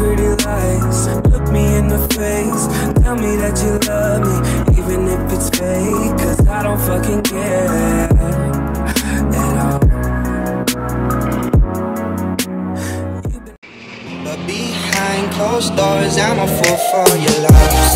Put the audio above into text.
pretty lies. Look me in the face. Tell me that you love me, even if it's fake. Cause I don't fucking care at all. But behind closed doors, I'm a fool for your love.